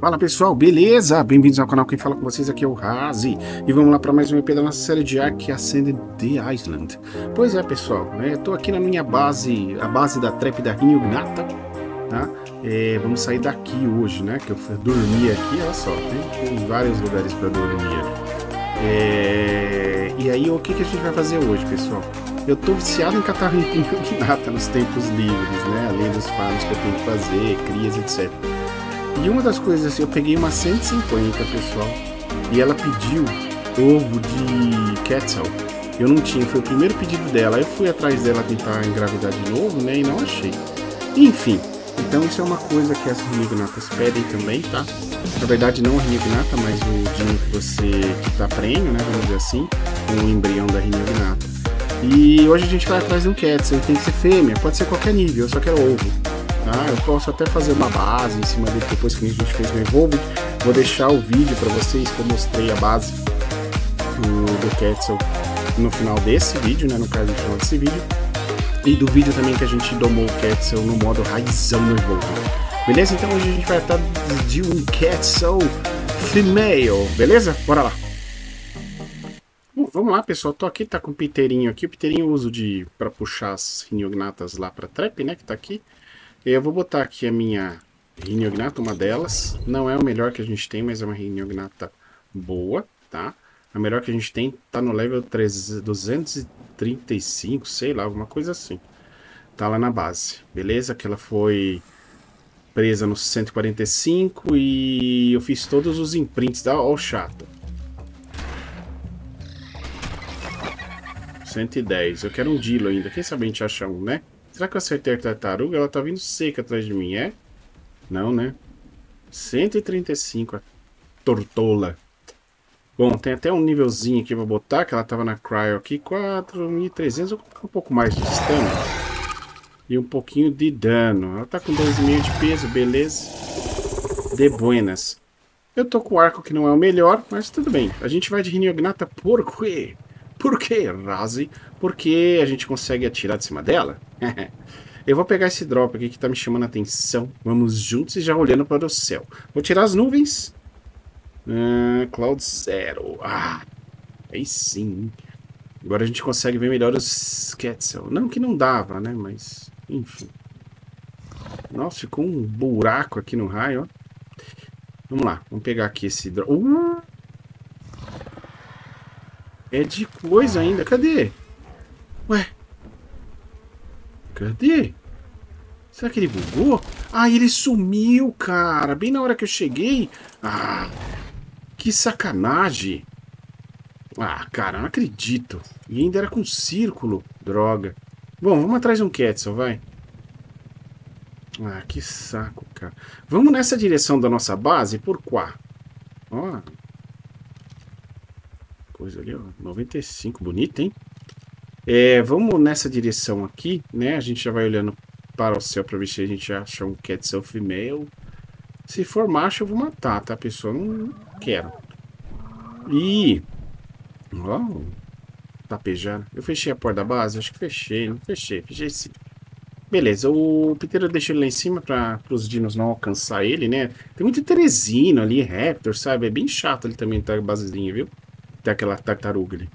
Fala pessoal, beleza? Bem-vindos ao canal, quem fala com vocês aqui é o Razi E vamos lá para mais um EP da nossa série de Ark Ascended The Island Pois é pessoal, né? tô aqui na minha base, a base da trap da Gnata tá? É, vamos sair daqui hoje, né? Que eu dormi aqui, olha só, tem, tem vários lugares para dormir é, E aí, o que, que a gente vai fazer hoje, pessoal? Eu tô viciado em catar Gnata nos tempos livres, né? Além dos farms que eu tenho que fazer, crias, etc e uma das coisas assim, eu peguei uma 150, pessoal, e ela pediu ovo de Quetzal. Eu não tinha, foi o primeiro pedido dela. Eu fui atrás dela tentar engravidar de novo, né, e não achei. Enfim, então isso é uma coisa que as renignatas pedem também, tá? Na verdade não a renignata, mas o dinho que você que tá prenho, né, vamos dizer assim, com o embrião da renignata. E hoje a gente vai atrás de um Quetzal, tem que ser fêmea, pode ser qualquer nível, eu só quero ovo. Tá? Eu posso até fazer uma base em cima dele depois que a gente fez o Evolved. Vou deixar o vídeo para vocês que eu mostrei a base do, do Quetzal no final desse vídeo, né? No caso, no final desse vídeo. E do vídeo também que a gente domou o Quetzal no modo raizão no Evolved. Beleza? Então hoje a gente vai estar de um Quetzal Female, beleza? Bora lá! Vamos lá, pessoal. Tô aqui, tá com o piteirinho aqui. O piteirinho eu uso de para puxar as rinognatas lá para trap, né? Que tá aqui. Eu vou botar aqui a minha Riniognata, uma delas. Não é o melhor que a gente tem, mas é uma Riniognata boa, tá? A melhor que a gente tem tá no level 3, 235, sei lá, alguma coisa assim. Tá lá na base, beleza? Que ela foi presa no 145 e eu fiz todos os imprints. Ó o chato. 110. Eu quero um Dilo ainda. Quem sabe a gente acha um, né? Será que eu acertei a tartaruga? Ela tá vindo seca atrás de mim, é? Não, né? 135, a tortola. Bom, tem até um nívelzinho aqui pra botar, que ela tava na cryo aqui. 4.300, um pouco mais de dano. E um pouquinho de dano. Ela tá com 2,5 de peso, beleza. De buenas. Eu tô com o arco que não é o melhor, mas tudo bem. A gente vai de Riniognata por quê? Por quê, Razi? Porque a gente consegue atirar de cima dela? Eu vou pegar esse drop aqui que tá me chamando a atenção. Vamos juntos e já olhando para o céu. Vou tirar as nuvens. Uh, Cloud Zero. Ah, aí sim. Agora a gente consegue ver melhor os Quetzal. Não que não dava, né? Mas, enfim. Nossa, ficou um buraco aqui no raio, ó. Vamos lá, vamos pegar aqui esse drop. Uh! É de coisa ainda. Cadê? Ué? Cadê? Será que ele bugou? Ah, ele sumiu, cara. Bem na hora que eu cheguei. Ah, que sacanagem. Ah, cara, não acredito. E ainda era com círculo. Droga. Bom, vamos atrás de um Quetzal, vai. Ah, que saco, cara. Vamos nessa direção da nossa base por quá. Ó, coisa ali, ó. 95, bonito, hein? É, vamos nessa direção aqui, né? A gente já vai olhando para o céu para ver se a gente acha um Quetzal female. Se for macho, eu vou matar, tá, pessoal? Não quero. E... Ó, tapejando. Eu fechei a porta da base? Acho que fechei, não fechei. Fechei sim. Beleza, o Piteiro deixa ele lá em cima para os dinos não alcançar ele, né? Tem muito Teresino ali, Raptor, sabe? É bem chato ele também tá basezinha, viu? Tem aquela tartaruga ali.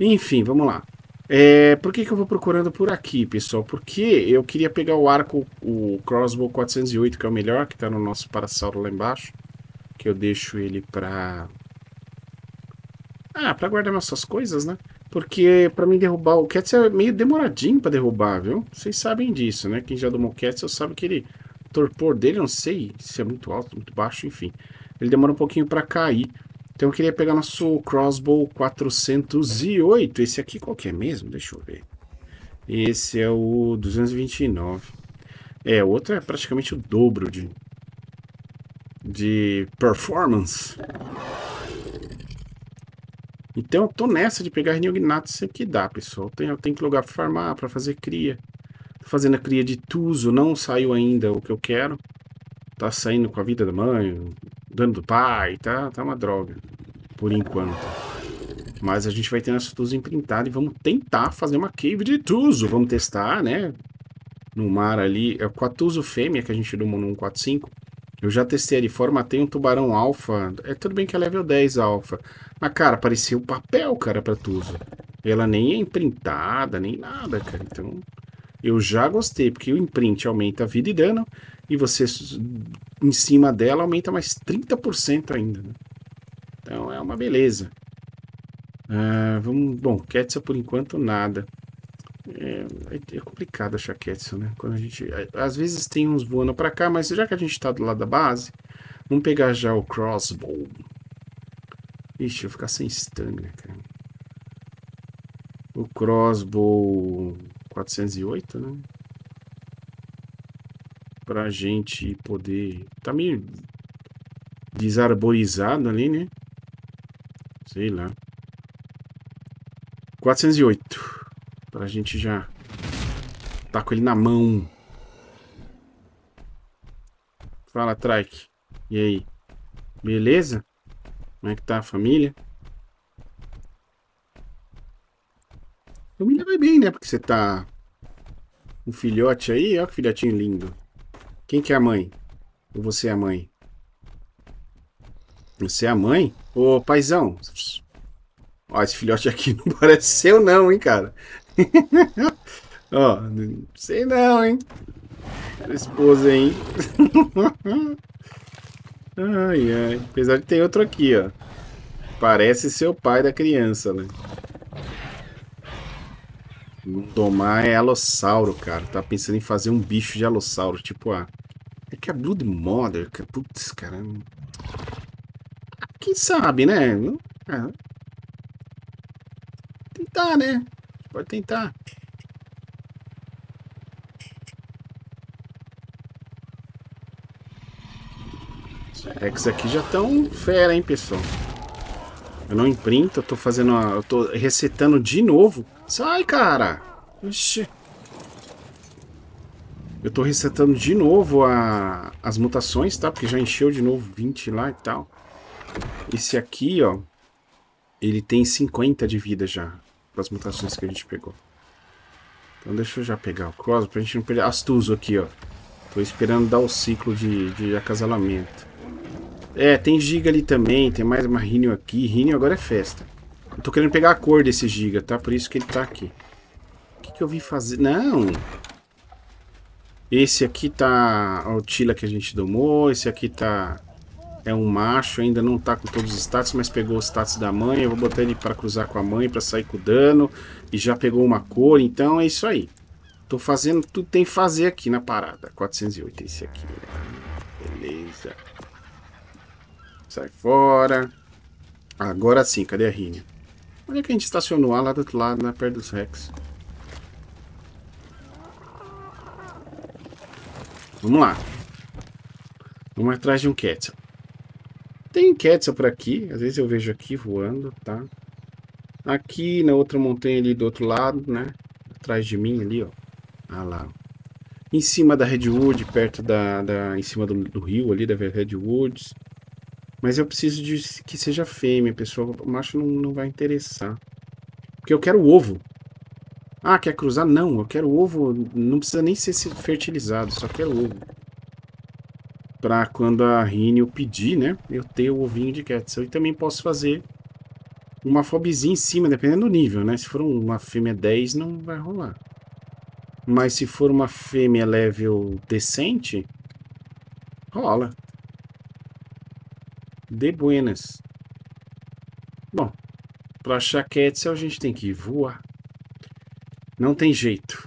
Enfim, vamos lá. É, por que, que eu vou procurando por aqui, pessoal? Porque eu queria pegar o arco, o Crossbow 408, que é o melhor, que está no nosso parasauro lá embaixo. Que eu deixo ele para... Ah, para guardar nossas coisas, né? Porque para mim derrubar o Quetzal é meio demoradinho para derrubar, viu? Vocês sabem disso, né? Quem já domou o Quetzal sabe que ele... O torpor dele, não sei se é muito alto, muito baixo, enfim. Ele demora um pouquinho para cair. Então eu queria pegar nosso crossbow 408. Esse aqui qual que é mesmo? Deixa eu ver. Esse é o 229. É, o outro é praticamente o dobro de, de performance. Então eu tô nessa de pegar Renilgnato sempre que dá, pessoal. Eu tenho, que lugar pra farmar, pra fazer cria. Tô fazendo a cria de Tuso, não saiu ainda o que eu quero. Tá saindo com a vida da mãe, dano do pai, tá, tá uma droga por enquanto. Mas a gente vai ter nosso Tuzo imprintado e vamos tentar fazer uma cave de Tuzo. Vamos testar, né? No mar ali. É o Quatuzo fêmea que a gente domou no 145. Eu já testei ele, formatei um tubarão alfa. É tudo bem que é level 10 alfa. Mas, cara, parecia o papel, cara, pra tu usar. Ela nem é imprintada, nem nada, cara. Então, eu já gostei, porque o imprint aumenta vida e dano. E você, em cima dela, aumenta mais 30% ainda. Né? Então, é uma beleza. Ah, vamos, bom, Ketsa por enquanto nada. É, é, complicado achar Ketsa, né? Quando a gente, às vezes tem uns voando pra cá, mas já que a gente tá do lado da base, vamos pegar já o crossbow. Ixi, eu vou ficar sem stun, né, cara? O crossbow 408, né? Pra gente poder... Tá meio desarborizado ali, né? Sei lá. 408. Pra gente já tá com ele na mão. Fala, Trike. E aí? Beleza? Como é que tá a família? Família vai bem, né? Porque você tá um filhote aí. Olha que filhotinho lindo. Quem que é a mãe? Ou você é a mãe? Você é a mãe? Ô, paizão. Ó, esse filhote aqui não parece seu não, hein, cara. Ó, não sei não, hein. Esposa, hein. Ai, ai. Apesar de ter outro aqui, ó. Parece ser o pai da criança, né? Domar é alossauro, cara. Tá pensando em fazer um bicho de alossauro, tipo a... É que a Blood Mother, que... putz, cara... Quem sabe, né? É. Tentar, né? Pode tentar. Rex aqui já estão fera, hein, pessoal. Eu não imprinto, eu tô fazendo Eu tô resetando de novo. Sai, cara! Ixi. Eu tô resetando de novo a, as mutações, tá? Porque já encheu de novo 20 lá e tal. Esse aqui, ó. Ele tem 50 de vida já. As mutações que a gente pegou. Então deixa eu já pegar o cross pra gente não perder. Astuso aqui, ó. Tô esperando dar o ciclo de, de acasalamento. É, tem giga ali também, tem mais uma Rhino aqui. Rhino agora é festa. Eu tô querendo pegar a cor desse giga, tá? Por isso que ele tá aqui. O que, que eu vim fazer? Não! Esse aqui tá a Tila que a gente domou. Esse aqui tá... É um macho, ainda não tá com todos os status, mas pegou os status da mãe. Eu vou botar ele pra cruzar com a mãe, pra sair com dano. E já pegou uma cor, então é isso aí. Tô fazendo tudo tem que fazer aqui na parada. 408 esse aqui. Beleza. Sai fora. Agora sim, cadê a Rinha? Onde é que a gente estacionou? Lá do outro lado, né? Perto dos Rex. Vamos lá. Vamos atrás de um Quetzal. Tem Quetzal por aqui. Às vezes eu vejo aqui voando, tá? Aqui na outra montanha ali do outro lado, né? Atrás de mim ali, ó. Ah lá. Em cima da Redwood, perto da... da em cima do, do rio ali, da Redwoods. Mas eu preciso de que seja fêmea, pessoal. O macho não, não vai interessar. Porque eu quero ovo. Ah, quer cruzar? Não, eu quero ovo. Não precisa nem ser fertilizado, só quero ovo. Pra quando a Rinio pedir, né? Eu ter o ovinho de Quetzal. E também posso fazer uma fobizinha em cima, dependendo do nível, né? Se for uma fêmea 10, não vai rolar. Mas se for uma fêmea level decente, rola de buenas. Bom, para achar Quetzal a gente tem que voar. Não tem jeito.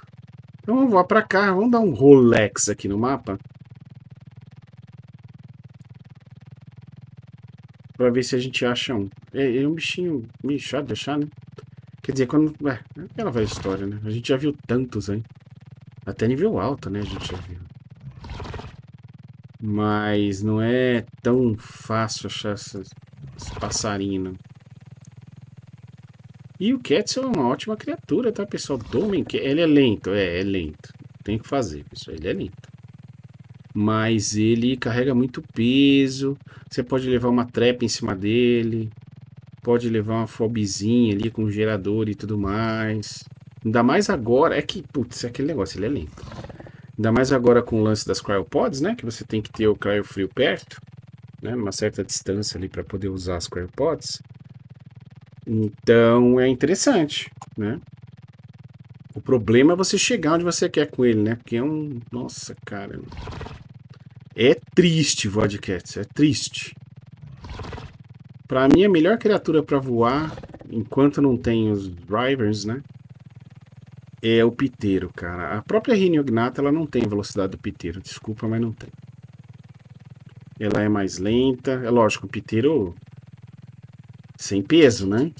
Então vamos voar para cá, vamos dar um Rolex aqui no mapa. Para ver se a gente acha um. É, é um bichinho meio chato de achar, né? Quer dizer, quando... É, é aquela velha história, né? A gente já viu tantos aí. Até nível alto, né? A gente já viu. Mas não é tão fácil achar essas, esses passarinhos. E o Quetzal é uma ótima criatura, tá, pessoal? Domem ele é lento, é, é lento. Tem que fazer, pessoal, ele é lento. Mas ele carrega muito peso. Você pode levar uma trepa em cima dele. Pode levar uma fobizinha ali com gerador e tudo mais. Ainda mais agora. É que, putz, é aquele negócio, ele é lento. Ainda mais agora com o lance das cryopods, né? Que você tem que ter o cryofrio perto, né? Uma certa distância ali para poder usar as cryopods. Então é interessante, né? O problema é você chegar onde você quer com ele, né? Porque é um. Nossa, cara. É triste, Vodcats. É triste. Pra mim, a melhor criatura para voar, enquanto não tem os drivers, né? É o piteiro, cara. A própria Riniognata, ela não tem velocidade do piteiro. Desculpa, mas não tem. Ela é mais lenta. É lógico, o piteiro sem peso, né?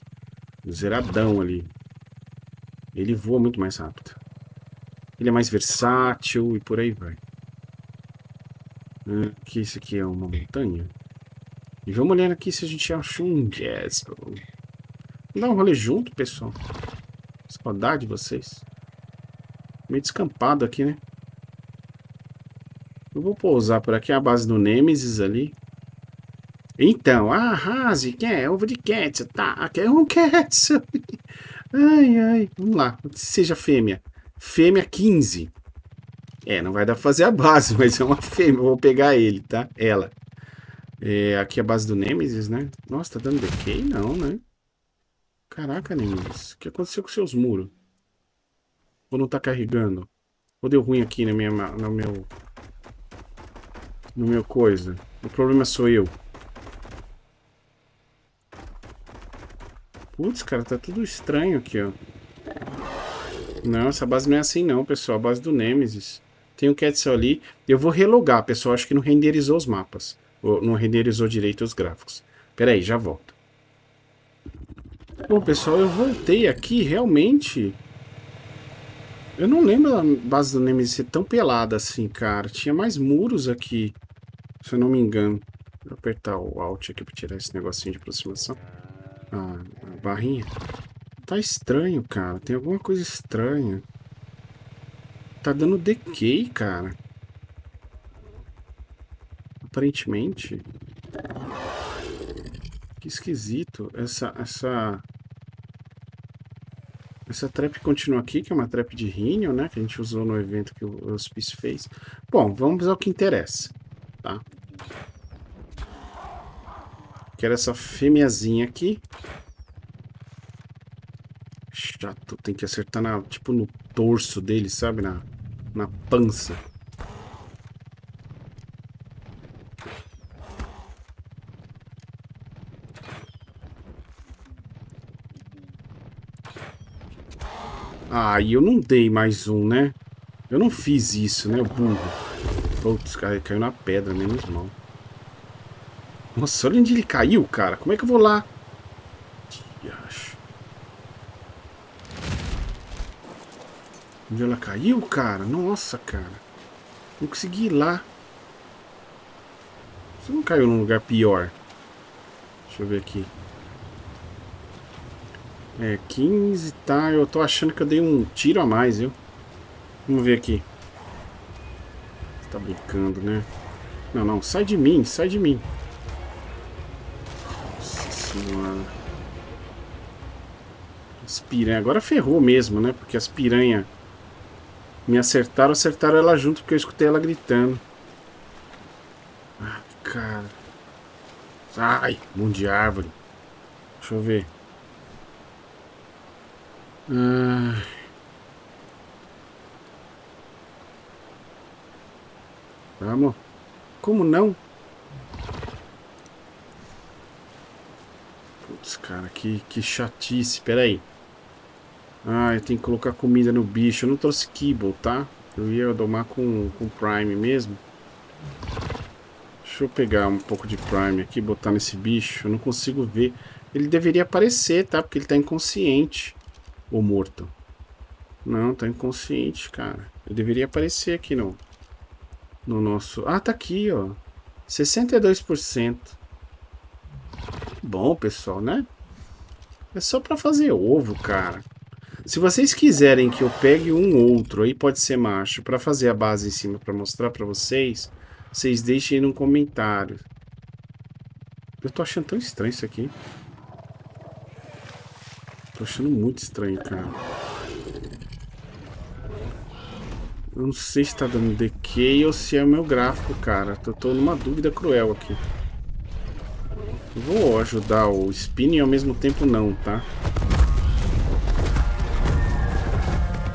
Zeradão ali. Ele voa muito mais rápido. Ele é mais versátil e por aí vai. Ah, que isso aqui é uma montanha? E vamos olhar aqui se a gente acha um jazz. Vamos dar um rolê junto, pessoal. Saudade de vocês. Meio descampado aqui, né? Eu vou pousar por aqui a base do Nemesis ali. Então, Razi, quem é? Ovo de Cats, tá? Quer um Cats? ai, ai, vamos lá. Seja fêmea. Fêmea 15. É, não vai dar pra fazer a base, mas é uma fêmea. Eu vou pegar ele, tá? Ela. É, aqui é a base do Nemesis, né? Nossa, tá dando decay? Não, né? Caraca, Nemesis. O que aconteceu com seus muros? Ou não tá carregando? Ou deu ruim aqui na minha, no meu... No meu coisa? O problema sou eu. Putz, cara, tá tudo estranho aqui, ó. Não, essa base não é assim não, pessoal. A base do Nemesis. Tem o Quetzal ali. Eu vou relogar, pessoal. Acho que não renderizou os mapas. Ou não renderizou direito os gráficos. Pera aí, já volto. Bom, pessoal, eu voltei aqui. Realmente... Eu não lembro a base do Nemesis ser tão pelada assim, cara. Tinha mais muros aqui. Se eu não me engano. Vou apertar o Alt aqui para tirar esse negocinho de aproximação a, a barrinha. Tá estranho, cara. Tem alguma coisa estranha. Tá dando decay, cara. Aparentemente. Que esquisito. Essa, essa... Essa trap continua aqui, que é uma trap de Rhino, né? Que a gente usou no evento que o Hospice fez. Bom, vamos ao que interessa, tá? Quero essa fêmeazinha aqui. Chato, tem que acertar na, tipo no torso dele, sabe? Na, na pança. Ah, e eu não dei mais um, né? Eu não fiz isso, né, burro? Putz, caiu, caiu na pedra, menos mal. Nossa, olha onde ele caiu, cara. Como é que eu vou lá? Onde ela caiu, cara? Nossa, cara. Não consegui ir lá. Você não caiu num lugar pior. Deixa eu ver aqui. É, 15, tá. Eu tô achando que eu dei um tiro a mais, viu? Vamos ver aqui. Você tá brincando, né? Não, não. Sai de mim, sai de mim. Senhora. As piranha. Agora ferrou mesmo, né? Porque as piranha me acertaram, acertaram ela junto porque eu escutei ela gritando. Ah, cara. Ai, mundo de árvore. Deixa eu ver. Ah. Vamos. Como não? Putz, cara, que, que chatice. Pera aí. Ah, eu tenho que colocar comida no bicho. Eu não trouxe kibble, tá? Eu ia domar com, com Prime mesmo. Deixa eu pegar um pouco de Prime aqui e botar nesse bicho. Eu não consigo ver. Ele deveria aparecer, tá? Porque ele tá inconsciente. O morto. Não, tá inconsciente, cara. Ele deveria aparecer aqui no, no nosso... Ah, tá aqui, ó. 62%. Bom, pessoal, né? É só pra fazer ovo, cara. Se vocês quiserem que eu pegue um outro, aí pode ser macho, para fazer a base em cima, para mostrar para vocês, vocês deixem aí no comentário. Eu tô achando tão estranho isso aqui. Tô achando muito estranho, cara. Eu não sei se tá dando decay ou se é o meu gráfico, cara. Eu tô numa dúvida cruel aqui. Vou ajudar o Spin e ao mesmo tempo não, tá?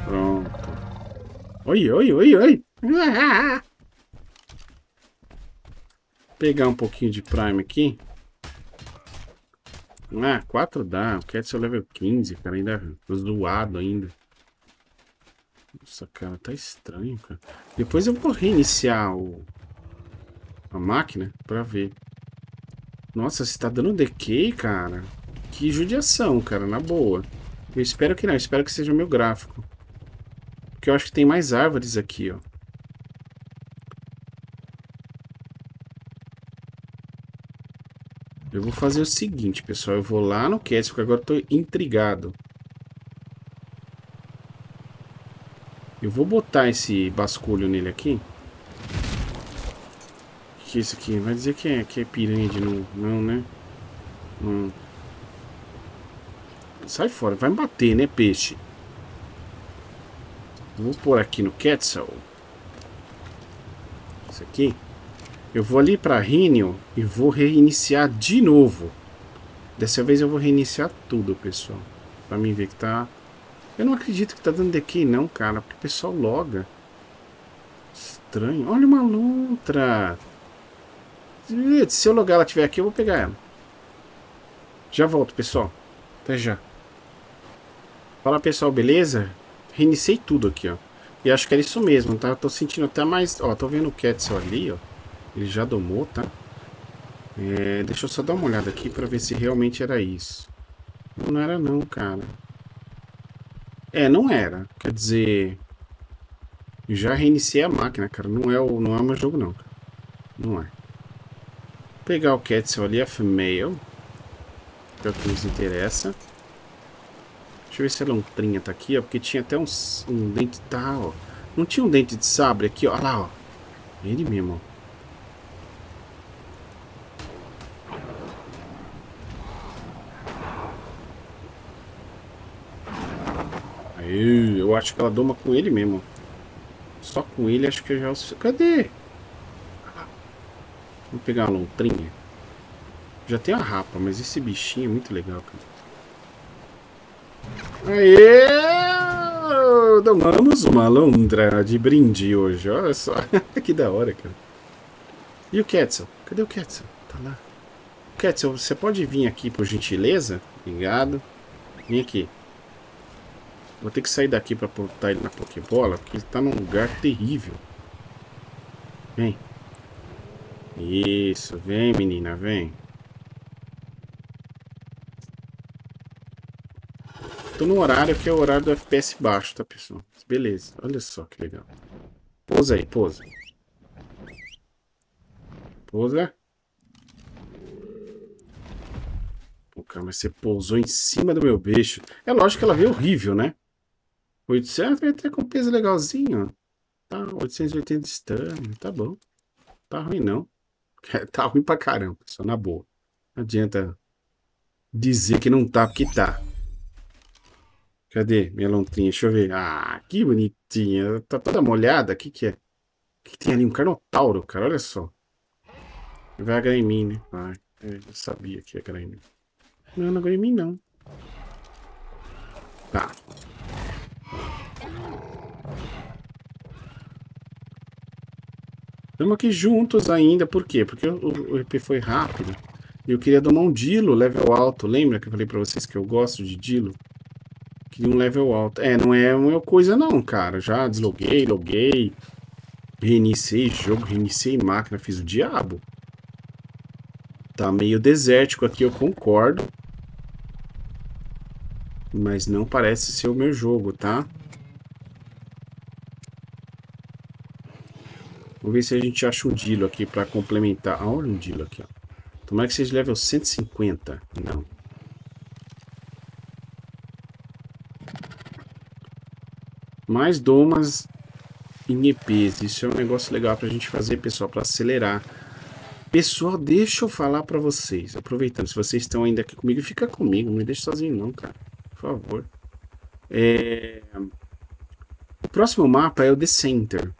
Pronto. Oi, oi, oi, oi. Pegar um pouquinho de Prime aqui. Ah, 4 dá. O Cat é level 15, cara. Ainda zoado ainda. Nossa, cara, tá estranho, cara. Depois eu vou reiniciar o... a máquina pra ver. Nossa, você tá dando decay, cara. Que judiação, cara, na boa. Eu espero que não, eu espero que seja o meu gráfico. Porque eu acho que tem mais árvores aqui, ó. Vou fazer o seguinte, pessoal. Eu vou lá no Cats, porque agora tô intrigado. Eu vou botar esse basculho nele aqui. O que é isso aqui? Vai dizer que é, que é piranha de novo. Não, né? Hum. Sai fora. Vai me bater, né, peixe? Vou pôr aqui no Quetzal. Isso aqui. Eu vou ali para Rhinion e vou reiniciar de novo. Dessa vez eu vou reiniciar tudo, pessoal. Pra mim ver que tá... Eu não acredito que tá dando decay não, cara. Porque o pessoal loga. Estranho. Olha uma lontra. Se eu logar ela tiver aqui, eu vou pegar ela. Já volto, pessoal. Até já. Fala, pessoal, beleza? Reiniciei tudo aqui, ó. E acho que era isso mesmo, tá? Tô sentindo até mais... Ó, tô vendo o Quetzal ali, ó. Ele já domou, tá? É, deixa eu só dar uma olhada aqui pra ver se realmente era isso. Não era não, cara. É, não era. Quer dizer... Já reiniciei a máquina, cara. Não é o, não é o meu jogo, não. Cara. Não é. Vou pegar o Quetzal ali, a female. Que é o que nos interessa. Deixa eu ver se a lontrinha tá aqui, ó. Porque tinha até um dente... Tá, ó. Não tinha um dente de sabre aqui, ó. Olha lá, ó. Ele mesmo, ó. Eu acho que ela doma com ele mesmo. Só com ele acho que eu já... Cadê? Vamos pegar uma lontrinha. Já tem a rapa, mas esse bichinho é muito legal, cara. Aê! Domamos uma londra de brinde hoje. Olha só. que da hora, cara. E o Quetzal? Cadê o Quetzal? Tá lá. Quetzal, você pode vir aqui, por gentileza? Obrigado. Vem aqui. Vou ter que sair daqui pra botar ele na Pokébola, porque ele tá num lugar terrível. Vem. Isso, vem menina, vem. Tô no horário que é o horário do FPS baixo, tá pessoal? Beleza, olha só que legal. Pousa aí, pousa. Pousa. Pô, cara, mas você pousou em cima do meu beijo. É lógico que ela veio horrível, né? 800 vai até com peso legalzinho. Tá, 880 de stun, tá bom. Tá ruim não. Tá ruim pra caramba, só na boa. Não adianta dizer que não tá, porque tá. Cadê minha lontrinha? Deixa eu ver. Ah, que bonitinha. Tá toda molhada. O que que é? O que, que tem ali? Um carnotauro, cara. Olha só. Vai agrar em mim, né? Ai, eu sabia que ia agrar em mim. Não, não agrar em mim, não. Tá. Estamos aqui juntos ainda, por quê? Porque o, o EP foi rápido. Eu queria domar um Dilo level alto. Lembra que eu falei pra vocês que eu gosto de Dilo? Queria um level alto. É, não é uma coisa não, cara. Já desloguei, loguei. Reiniciei jogo, reiniciei máquina, fiz o diabo. Tá meio desértico aqui, eu concordo. Mas não parece ser o meu jogo, tá? Vamos ver se a gente acha um Dilo aqui para complementar. Ah, olha um Dilo aqui, ó. Tomara que seja level 150. Não. Mais domas em EPs. Isso é um negócio legal pra gente fazer, pessoal, para acelerar. Pessoal, deixa eu falar para vocês. Aproveitando, se vocês estão ainda aqui comigo, fica comigo. Não me deixe sozinho não, cara. Por favor. É... próximo mapa é o The Center,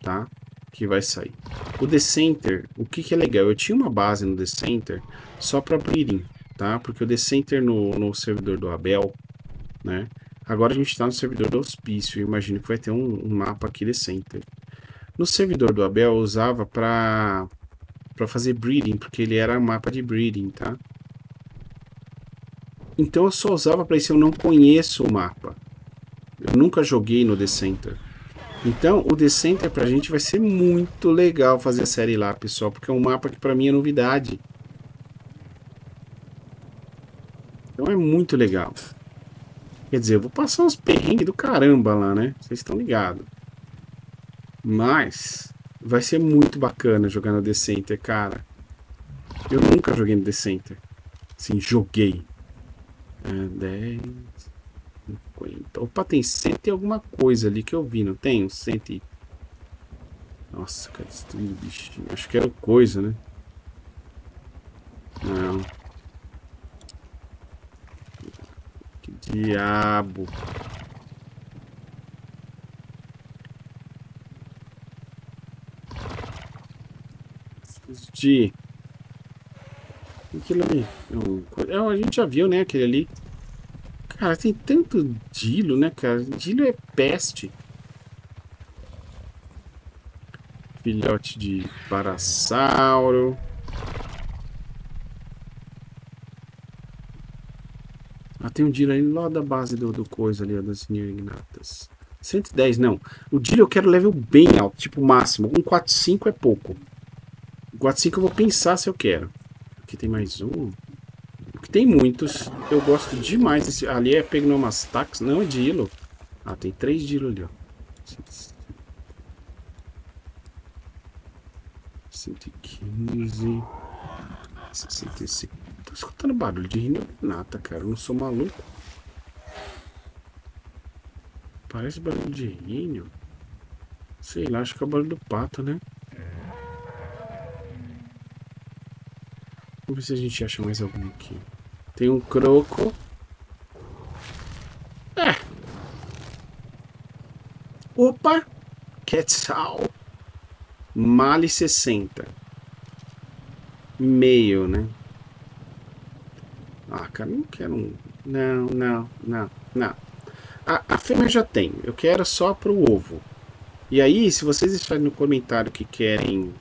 tá? Que vai sair. O The Center, o que que é legal? Eu tinha uma base no The Center só para breeding, tá? Porque o The Center no, no servidor do Abel, né? Agora a gente está no servidor do Hospício. Imagino que vai ter um, um mapa aqui The Center. No servidor do Abel eu usava para para fazer breeding, porque ele era mapa de breeding, tá? Então eu só usava para isso, eu não conheço o mapa. Eu nunca joguei no The Center. Então, o The Center pra gente vai ser muito legal fazer a série lá, pessoal, porque é um mapa que pra mim é novidade. Então é muito legal. Quer dizer, eu vou passar uns perrengues do caramba lá, né? Vocês estão ligados. Mas vai ser muito bacana jogar no The Center, cara. Eu nunca joguei no The Center. Sim, joguei. É, 10, 50. Opa, tem 100 e alguma coisa ali que eu vi, não tem? 100 e... Nossa, cara, destruiu o bichinho. Acho que era coisa, né? Não. Que diabo. De... Aquilo ali. É a gente já viu, né? Aquele ali. Cara, tem tanto Dilo, né, cara? Dilo é peste. Filhote de Parasauro. Ah, tem um Dilo aí lá da base do, do coisa ali, ó, das Ignatas. 110, não. O Dilo eu quero level bem alto, tipo máximo. Um 4.5 é pouco. 4.5 eu vou pensar se eu quero. Aqui tem mais um. Tem muitos. Eu gosto demais desse. Ali é Pegnomastax, não é Dilo. Ah, tem três Dilo ali, ó. 115. 65. Tô escutando barulho de nata, cara. Eu não sou maluco. Parece barulho de rinho. Sei lá, acho que é o barulho do pato, né? Vamos ver se a gente acha mais algum aqui. Tem um croco. É. Opa! Quetzal. Mali 60. Meio, né? Ah, cara, não quero um... Não, não, não, não. A, a fêmea já tem. Eu quero só pro ovo. E aí, se vocês deixarem no comentário que querem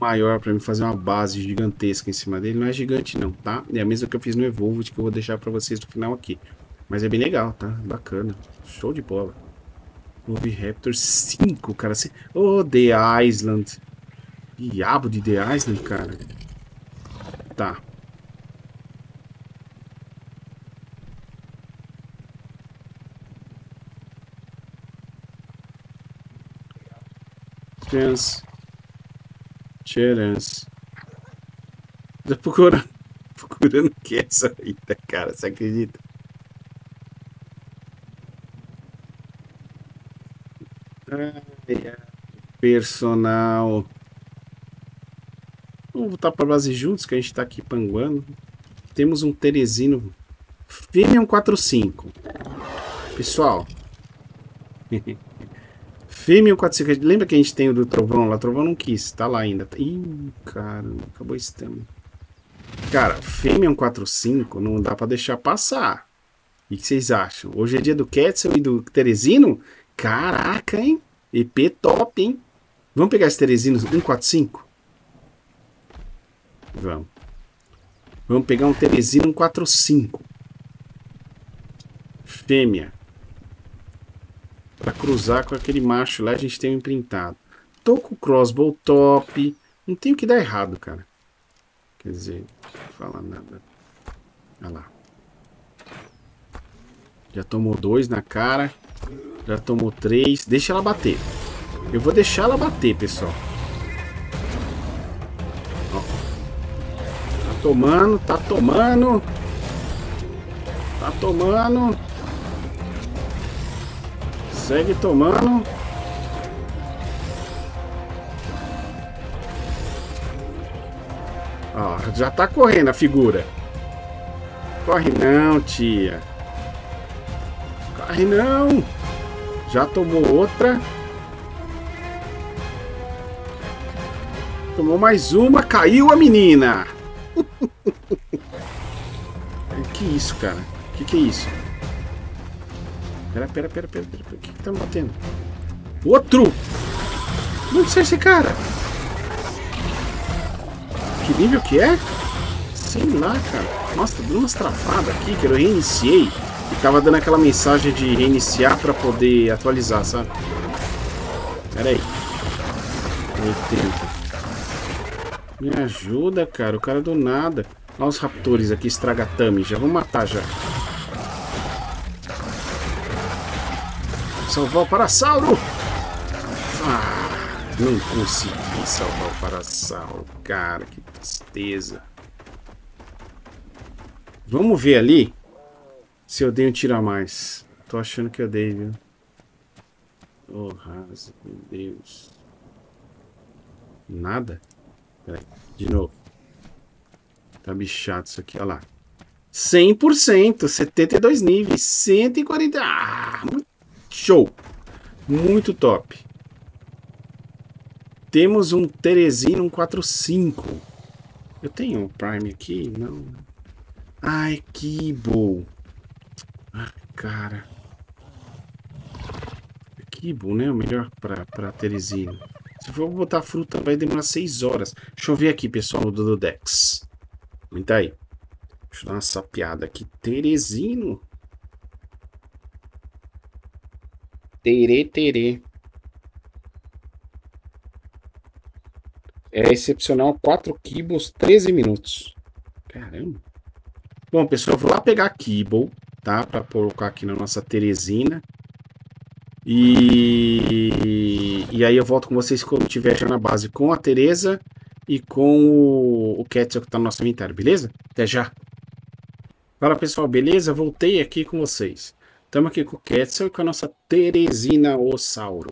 maior para me fazer uma base gigantesca em cima dele. Não é gigante não, tá? É a mesma que eu fiz no Evolved, que eu vou deixar para vocês no final aqui. Mas é bem legal, tá? Bacana. Show de bola. Movie Raptor 5, cara. Oh, The Island. Diabo de The Island, cara. Tá. Chance. Chance. Tô procurando, procurando o que é essa vida, cara? Você acredita? Ai, personal. Vamos voltar para base juntos, que a gente está aqui panguando. Temos um Teresino Fêmea 145. Pessoal. Fêmea 45. Lembra que a gente tem o do Trovão lá? Trovão não quis. Tá lá ainda. Ih, cara. Acabou esse tema. Cara, Fêmea 145 não dá pra deixar passar. O que vocês acham? Hoje é dia do Quetzal e do Teresino? Caraca, hein? EP top, hein? Vamos pegar esse Teresino 145? Vamos. Vamos pegar um Teresino 145. Fêmea para cruzar com aquele macho lá, a gente tem um imprintado. Tô com o crossbow top. Não tem o que dar errado, cara. Quer dizer, não falar nada. Olha lá. Já tomou dois na cara. Já tomou três. Deixa ela bater. Eu vou deixar ela bater, pessoal. Ó. Tá tomando, tá tomando. Tá tomando. Segue tomando. Ó, já tá correndo a figura. Corre não, tia. Ai, não! Já tomou outra. Tomou mais uma, caiu a menina. que isso, cara? Que que é isso? Pera, pera, pera, pera, pera. O que que tá me batendo? Outro! Não sei esse cara. Que nível que é? Sei lá, cara. Nossa, dando umas travadas aqui que eu reiniciei. E tava dando aquela mensagem de reiniciar pra poder atualizar, sabe? Pera aí. 80. Me ajuda, cara. O cara do nada. Olha os raptores aqui, estragatame. Já vamos matar já. Salvar o Parasauro! Ah, não consegui salvar o Parasauro, cara. Que tristeza. Vamos ver ali se eu dei um tiro a mais. Tô achando que eu dei, viu? Oh, meu Deus. Nada? Peraí, de novo. Tá bichado isso aqui, olha lá. 100%, 72 níveis, 140. Ah, show! Muito top. Temos um Teresino 145. Eu tenho um Prime aqui? Não. Ai, que bom. Ai, cara. Que bom, né? O melhor pra, pra Teresino. Se for botar fruta, vai demorar 6 horas. Deixa eu ver aqui, pessoal, no Dudodex. Comenta aí. Deixa eu dar uma sapiada aqui. Teresino. Tere, tere. É excepcional. 4 kibbles, 13 minutos. Caramba. Bom, pessoal, eu vou lá pegar kibble, tá? Pra colocar aqui na nossa Teresina. E, e aí eu volto com vocês quando tiver já na base com a Tereza e com o, o Ketzel que está no nosso inventário, beleza? Até já! Fala pessoal, beleza? Voltei aqui com vocês. Estamos aqui com o Ketzel e com a nossa Teresina Ossauro.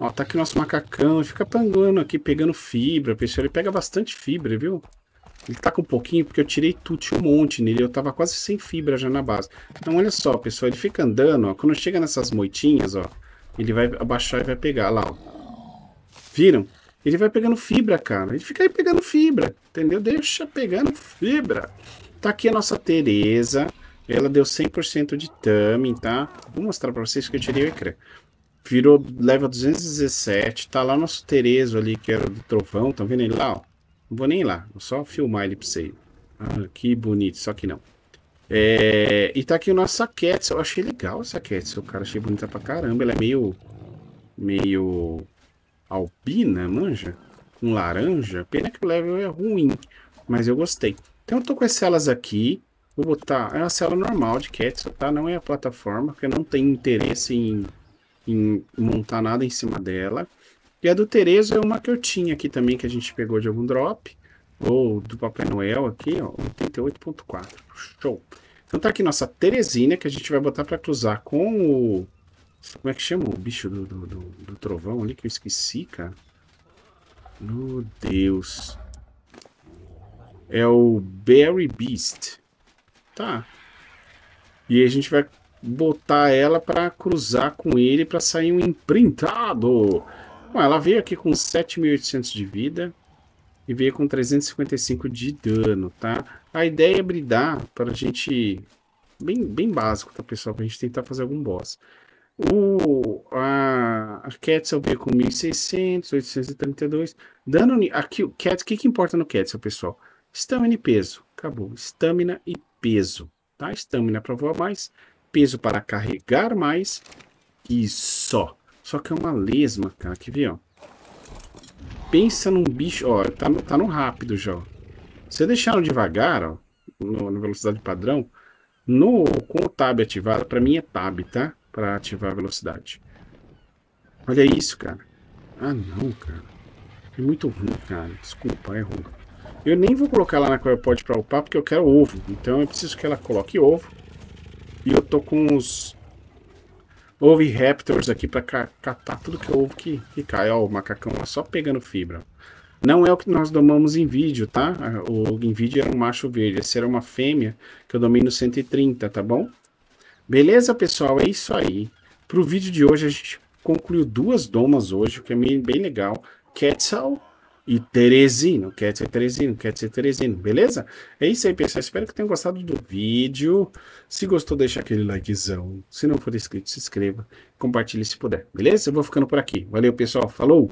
Ó, tá aqui o nosso macacão, ele fica pangando aqui, pegando fibra, pessoal. Ele pega bastante fibra, viu? Ele tá com um pouquinho, porque eu tirei tudo, um monte nele. Eu tava quase sem fibra já na base. Então, olha só, pessoal. Ele fica andando, ó. Quando chega nessas moitinhas, ó. Ele vai abaixar e vai pegar lá, ó. Viram? Ele vai pegando fibra, cara. Ele fica aí pegando fibra, entendeu? Deixa pegando fibra. Tá aqui a nossa Tereza. Ela deu 100% de taming, tá? Vou mostrar pra vocês que eu tirei o ecrã. Virou level 217. Tá lá o nosso Terezo ali, que era do trovão. Tá vendo ele lá, ó? Não vou nem ir lá, vou só filmar ele pra você. Ah, que bonito, só que não. É, e tá aqui o nosso Saquetes. Eu achei legal essa. O cara achei bonita pra caramba. Ela é meio. meio. albina, manja? Com laranja. Pena que o level é ruim. Mas eu gostei. Então eu tô com as celas aqui. Vou botar. É uma cela normal de Cats, tá? Não é a plataforma, porque não tenho interesse em, em montar nada em cima dela. E a do Terezo é uma que eu tinha aqui também, que a gente pegou de algum drop. Ou do Papai Noel aqui, ó, 88.4. Show. Então tá aqui nossa Teresina, que a gente vai botar para cruzar com o... Como é que chama o bicho do, do, do, do trovão ali, que eu esqueci, cara? Meu Deus. É o Berry Beast. Tá. E a gente vai botar ela para cruzar com ele para sair um imprintado. Bom, ela veio aqui com 7.800 de vida e veio com 355 de dano, tá? A ideia é bridar para a gente... Bem, bem básico, tá, pessoal? Para a gente tentar fazer algum boss. O, a, a Quetzal veio com 1.600, 832. Dano... Aqui, o que, que importa no Quetzal, pessoal? Estamina e peso. Acabou. Estamina e peso, tá? Estamina para voar mais, peso para carregar mais e só. Só que é uma lesma, cara. Quer ver, ó? Pensa num bicho... Ó, tá no, tá no rápido já, ó. Se deixar devagar, ó, no, na velocidade padrão, no, com o tab ativado, pra mim é tab, tá? Pra ativar a velocidade. Olha isso, cara. Ah, não, cara. É muito ruim, cara. Desculpa, é ruim. Eu nem vou colocar lá na CorePod pra upar, porque eu quero ovo. Então eu preciso que ela coloque ovo. E eu tô com os Houve Raptors aqui para catar tudo que houve que, que cai. Ó, o macacão só pegando fibra. Não é o que nós domamos em vídeo, tá? O em vídeo era um macho verde. Esse era uma fêmea que eu domei no 130, tá bom? Beleza, pessoal? É isso aí. Para o vídeo de hoje, a gente concluiu duas domas hoje, o que é bem legal. Quetzal e Teresino. Quetzal e Teresino, Quetzal e Teresino. Beleza? É isso aí, pessoal. Espero que tenham gostado do vídeo. Se gostou, deixa aquele likezão. Se não for inscrito, se inscreva. Compartilhe se puder. Beleza? Eu vou ficando por aqui. Valeu, pessoal. Falou!